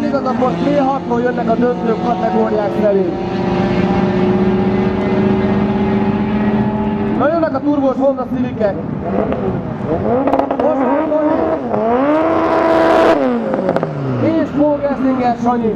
igazad, most V6-ról jönnek a döntők kategóriák szerint. Na jönnek a turbós Honda Civicek. Most Sanyi. És Paul Sanyi.